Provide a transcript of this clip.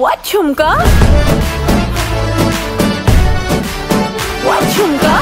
What, Chumka? What, Chumka?